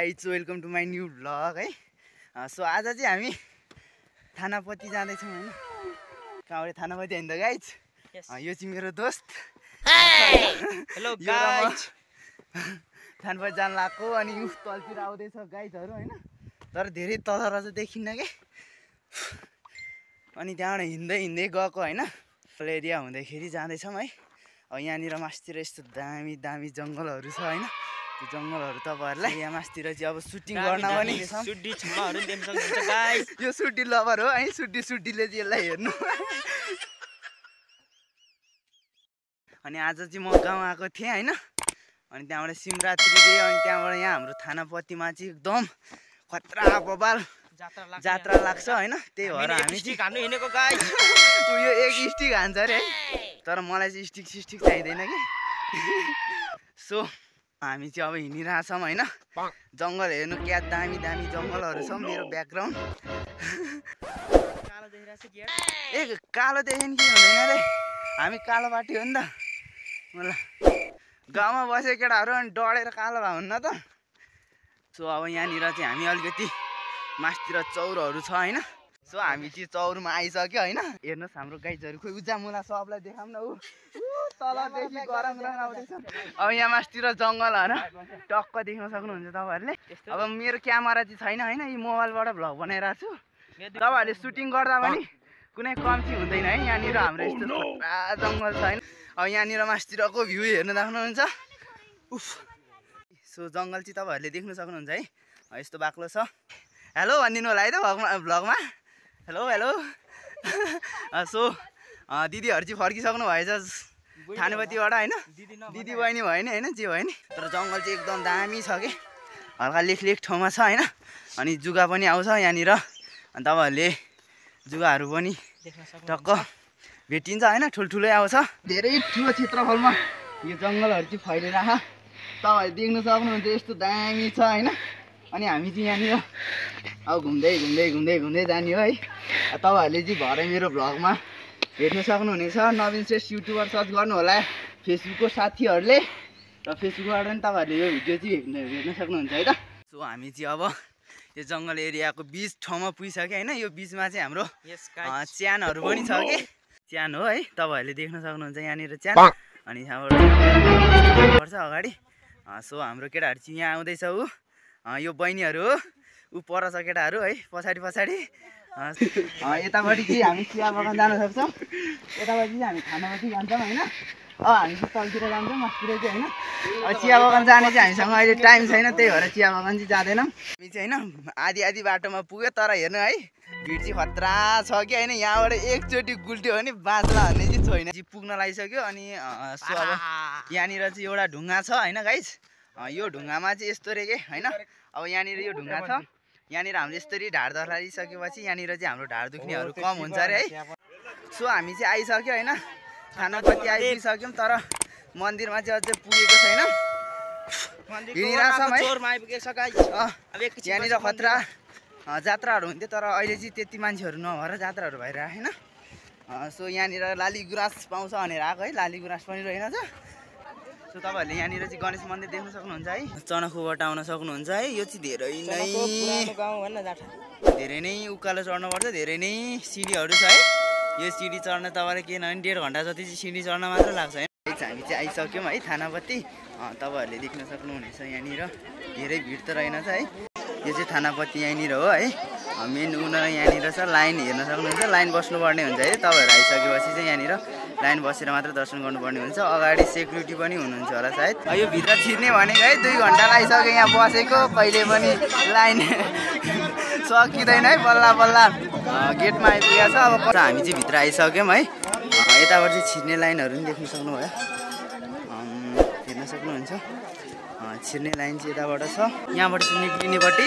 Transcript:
Guys welcome to my new vlog है so आज चाहिँ हामी थानापति जाँदैछौँ होइन? कहाँबाट थानापति होइन त गाइज यो चाहिँ मेरो दोस्त। हेलो थानापति जानु लाग्यो अनि तलतिर आउँदैछ गाइजहरू होइन? तर धेरै तल रहेछ देखिन्न कि? अनि त्यहाँबाट हिँड्दै हिँड्दै गएको होइन? एरिया हुँदाखेरि जाँदैछौँ है? अब यहाँनिर मासतिर यस्तो दामी दामी जङ्गलहरू छ होइन? त्यो जङ्गलहरू तपाईँहरूलाई। यहाँ मासतिर चाहिँ अब सुटिङ गर्न पनि सुड्डी यो सुटी लभर हो है सुटी सुटीले चाहिँ यसलाई हेर्नु। अनि आज चाहिँ म गाउँ आएको थिएँ होइन? अनि त्यहाँबाट सिमरात्री दिएँ अनि त्यहाँबाट यहाँ हाम्रो थानापतिमा चाहिँ एकदम खतरा बबाल जात्रा लाग्छ जात्रा लाग्छ होइन? त्यही भएर हामी चाहिँ स्टिक हान्नु हिँडेको गाइस उयो एक स्टिक हान्छ अरे। है तर मलाई चाहिँ स्टिक सिस्टिक चाहिँदैन कि। सो हामी चाहिँ अब हिँडिरहेछौँ होइन। जङ्गल हेर्नु क्या दामी दामी जङ्गलहरू छ मेरो ब्याकग्राउन्ड कि ए कालो देख्यो के हुँदैन रे? हामी कालो बाटी हो नि त। मलाई गाउँमा बसेको केटाहरू अनि डढेर कालो भए हुन्न त। सो अब यहाँनिर चाहिँ हामी अलिकति मासतिर चौरहरू छ होइन। सो हामी चाहिँ चौरमा आइसक्यो होइन? हेर्नुहोस् हाम्रो गाइजहरू खोइ उजा मुला सबलाई देखाउँ न ऊ तलदेखि गरम गरम आउँदैछ। अब यहाँ मासतिर जङ्गलहरू टक्क देख्न सक्नुहुन्छ तपाईँहरूले। अब मेरो क्यामेरा चाहिँ छैन होइन? यी मोबाइलबाट भ्लग बनाइरहेको छु। तपाईँहरूले सुटिङ गर्दा पनि कुनै कम्ती हुँदैन है? यहाँनिर हाम्रो यस्तो पुरा जङ्गल छ होइन? अब यहाँनिर मासतिरको भ्यू हेर्न सक्नुहुन्छ उफ। सो जङ्गल चाहिँ तपाईँहरूले देख्न सक्नुहुन्छ है? यस्तो बाक्लो छ। हेलो भनिदिनु होला है त भगमा भ्लगमा। हेलो हेलो सो दिदीहरू चाहिँ फर्किसक्नु भएछ। थानेपतिबाट होइन? दिदी बहिनी भयो नि होइन? जे भयो नि तर जङ्गल चाहिँ एकदम दामी छ कि? हल्का लेख लेख ठाउँमा छ होइन? अनि जुगा पनि आउँछ यहाँनिर। अनि तपाईँहरूले जुगाहरू पनि टक्क भेटिन्छ होइन? ठुल्ठुलै आउँछ। धेरै ठुलो क्षेत्रफलमा यो जङ्गलहरू चाहिँ फैलिरहेको तपाईँहरू देख्न सक्नुहुन्छ यस्तो दामी छ होइन? अनि हामी चाहिँ यहाँनिर अब घुम्दै घुम्दै घुम्दै घुम्दै जाने हो है। तपाईँहरूले चाहिँ भरे मेरो भ्लगमा हेर्न सक्नुहुनेछ। नवीन श्रेष्ठ युट्युबर सर्च गर्नु होला फेसबुकको साथीहरूले र फेसबुकबाट पनि तपाईँहरूले यो भिडियो चाहिँ हेर्न हेर्न सक्नुहुन्छ है त। सो हामी चाहिँ अब यो जङ्गल एरियाको बिच ठाउँमा पुगिसक्यो होइन। यो बिचमा चाहिँ हाम्रो च्यानहरू पनि छ कि? च्यान हो है। तपाईँहरूले देख्न सक्नुहुन्छ यहाँनिर च्यान। अनि यहाँबाट पर्छ अगाडि। सो हाम्रो केटाहरू चाहिँ यहाँ आउँदैछ ऊ। यो बहिनीहरू ऊ पर छ केटाहरू है पछाडि पछाडि। यतापट्टि चाहिँ हामी चिया बगान जान सक्छौँ। यतापट्टि चाहिँ हामी खानापट्टि जान्छौँ होइन? हामी तलतिर जान्छौँ मासतिर चाहिँ होइन? चिया बगान जाने चाहिँ हामीसँग अहिले टाइम छैन त्यही भएर चिया बगान चाहिँ जाँदैनौँ। हामी चाहिँ होइन आधी आधी बाटोमा पुग्यो तर हेर्नु है भिड चाहिँ खतरा छ कि होइन? यहाँबाट एकचोटि गुल्ट्यो भने बाँच्ला भन्ने चाहिँ छैन। पुग्न लागिसक्यो अनि यहाँनिर चाहिँ एउटा ढुङ्गा छ होइन गाइस यो ढुङ्गामा चाहिँ यस्तो रे के होइन? अब यहाँनिर यो ढुङ्गा छ। यहाँनिर हामीले यसरी ढाड धराइसकेपछि यहाँनिर चाहिँ हाम्रो ढाड दुख्नेहरू कम हुन्छ अरे है। सो हामी चाहिँ आइसक्यो होइन? खानापति आइपुगिसक्यौँ तर मन्दिरमा चाहिँ अझै पुगेको छैन। यहाँनिर खतरा जात्राहरू हुन्थ्यो तर अहिले चाहिँ त्यति मान्छेहरू नभएर जात्राहरू भइरहेको होइन? सो यहाँनिर लाली गुराँस पाउँछ भनेर आएको है। लाली गुराँस पनि रहेन छ सो तपाईँहरूले यहाँनिर चाहिँ गणेश मन्दिर देख्न सक्नुहुन्छ है। चनखुबाट आउन सक्नुहुन्छ है। यो चाहिँ धेरै नै धेरै नै उकालो चढ्नुपर्छ धेरै नै सिँढीहरू छ है। यो सिँढी चढ्न तपाईँलाई के नभने डेढ घन्टा जति चाहिँ सिँढी चढ्न मात्र लाग्छ है। हामी चाहिँ आइसक्यौँ है थानापति अँ, तपाईँहरूले देख्न सक्नुहुनेछ यहाँनिर। धेरै भिड त रहेनछ है। यो चाहिँ थानापति यहाँनिर हो है। मेन उनीहरू यहाँनिर छ। लाइन हेर्न सक्नुहुन्छ। लाइन बस्नुपर्ने हुन्छ है। तपाईँहरू आइसकेपछि चाहिँ यहाँनिर लाइन बसेर मात्र दर्शन गर्नुपर्ने हुन्छ। अगाडि सेक्युरिटी पनि हुनुहुन्छ होला सायद। यो भित्र छिर्ने भनेको है दुई घन्टा लागिसक्यो यहाँ बसेको। कहिले पनि लाइन सकिँदैन है बल्ल बल्ल। गेटमा आइपुगेको छ। अब हामी चाहिँ भित्र आइसक्यौँ है। यताबाट चाहिँ छिर्ने लाइनहरू पनि देख्न सक्नुभयो। हेर्न सक्नुहुन्छ। छिर्ने लाइन चाहिँ यताबाट छ। यहाँबाट चाहिँ निक्लिनेपट्टि